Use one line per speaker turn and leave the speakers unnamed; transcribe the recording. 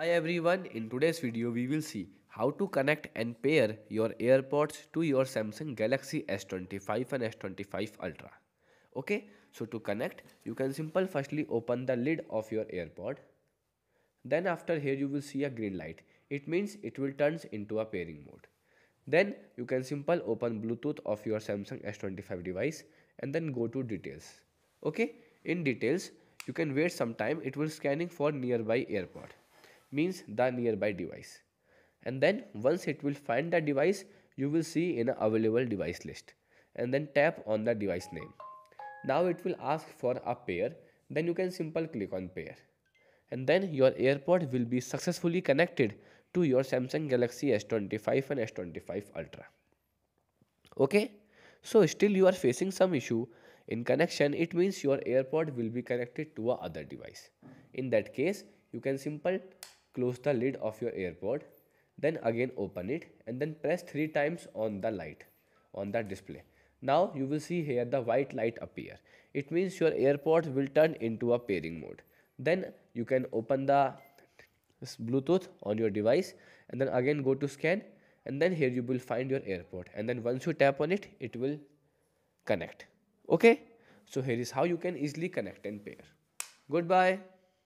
Hi everyone, in today's video we will see how to connect and pair your AirPods to your Samsung Galaxy S25 and S25 Ultra. Okay, so to connect you can simple firstly open the lid of your AirPod. Then after here you will see a green light. It means it will turns into a pairing mode. Then you can simple open Bluetooth of your Samsung S25 device and then go to details. Okay, in details you can wait some time it will scanning for nearby AirPod means the nearby device. And then once it will find the device you will see in a available device list. And then tap on the device name. Now it will ask for a pair. Then you can simple click on pair. And then your airpod will be successfully connected to your samsung galaxy s25 and s25 ultra. Okay? So still you are facing some issue. In connection it means your airpod will be connected to a other device. In that case you can simple close the lid of your airpod then again open it and then press three times on the light on the display. Now you will see here the white light appear. It means your airpods will turn into a pairing mode. Then you can open the bluetooth on your device and then again go to scan and then here you will find your airpod and then once you tap on it it will connect. Okay? So here is how you can easily connect and pair. Goodbye